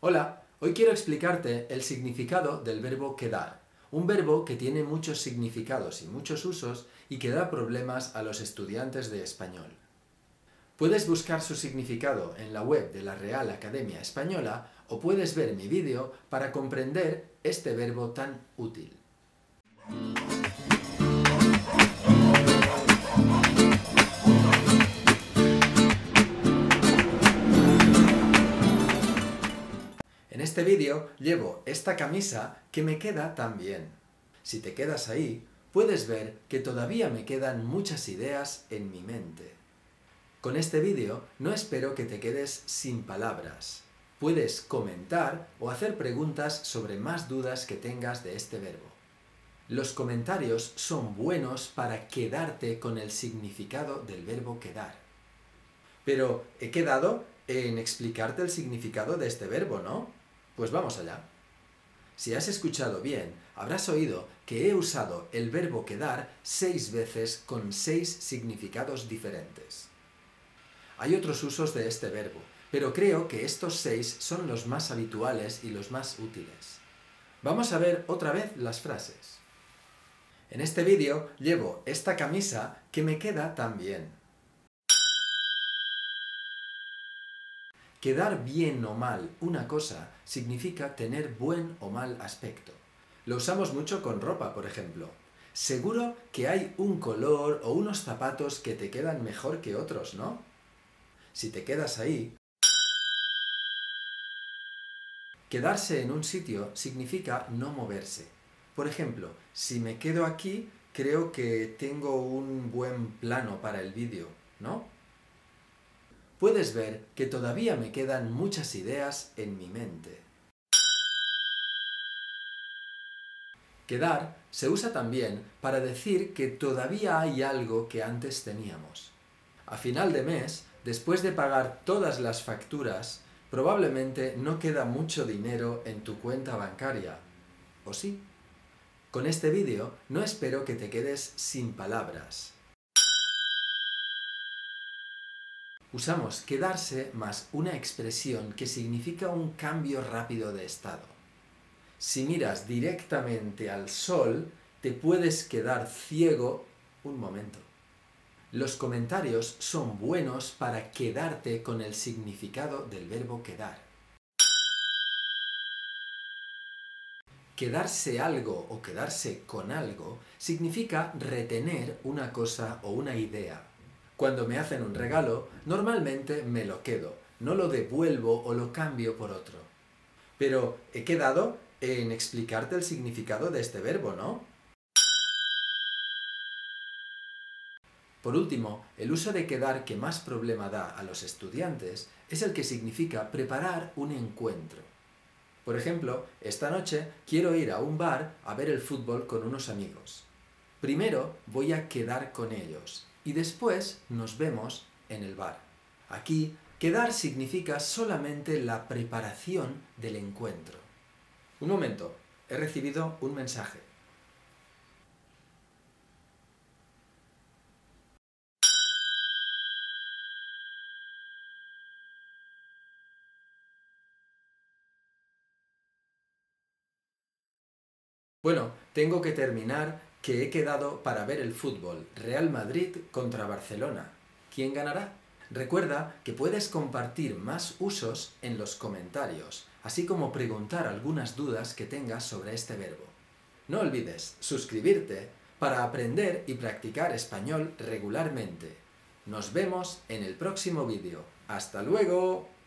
Hola, hoy quiero explicarte el significado del verbo quedar, un verbo que tiene muchos significados y muchos usos y que da problemas a los estudiantes de español. Puedes buscar su significado en la web de la Real Academia Española o puedes ver mi vídeo para comprender este verbo tan útil. Este vídeo llevo esta camisa que me queda tan bien. Si te quedas ahí, puedes ver que todavía me quedan muchas ideas en mi mente. Con este vídeo no espero que te quedes sin palabras. Puedes comentar o hacer preguntas sobre más dudas que tengas de este verbo. Los comentarios son buenos para quedarte con el significado del verbo quedar. Pero he quedado en explicarte el significado de este verbo, ¿no? Pues vamos allá. Si has escuchado bien, habrás oído que he usado el verbo quedar seis veces con seis significados diferentes. Hay otros usos de este verbo, pero creo que estos seis son los más habituales y los más útiles. Vamos a ver otra vez las frases. En este vídeo llevo esta camisa que me queda tan bien. Quedar bien o mal una cosa significa tener buen o mal aspecto. Lo usamos mucho con ropa, por ejemplo. Seguro que hay un color o unos zapatos que te quedan mejor que otros, ¿no? Si te quedas ahí... Quedarse en un sitio significa no moverse. Por ejemplo, si me quedo aquí, creo que tengo un buen plano para el vídeo, ¿no? Puedes ver que todavía me quedan muchas ideas en mi mente. Quedar se usa también para decir que todavía hay algo que antes teníamos. A final de mes, después de pagar todas las facturas, probablemente no queda mucho dinero en tu cuenta bancaria. ¿O sí? Con este vídeo no espero que te quedes sin palabras. Usamos quedarse más una expresión que significa un cambio rápido de estado. Si miras directamente al sol, te puedes quedar ciego un momento. Los comentarios son buenos para quedarte con el significado del verbo quedar. Quedarse algo o quedarse con algo significa retener una cosa o una idea cuando me hacen un regalo, normalmente me lo quedo, no lo devuelvo o lo cambio por otro. Pero he quedado en explicarte el significado de este verbo, ¿no? Por último, el uso de quedar que más problema da a los estudiantes es el que significa preparar un encuentro. Por ejemplo, esta noche quiero ir a un bar a ver el fútbol con unos amigos. Primero voy a quedar con ellos y después nos vemos en el bar. Aquí, quedar significa solamente la preparación del encuentro. Un momento, he recibido un mensaje. Bueno, tengo que terminar que he quedado para ver el fútbol Real Madrid contra Barcelona. ¿Quién ganará? Recuerda que puedes compartir más usos en los comentarios, así como preguntar algunas dudas que tengas sobre este verbo. No olvides suscribirte para aprender y practicar español regularmente. Nos vemos en el próximo vídeo. ¡Hasta luego!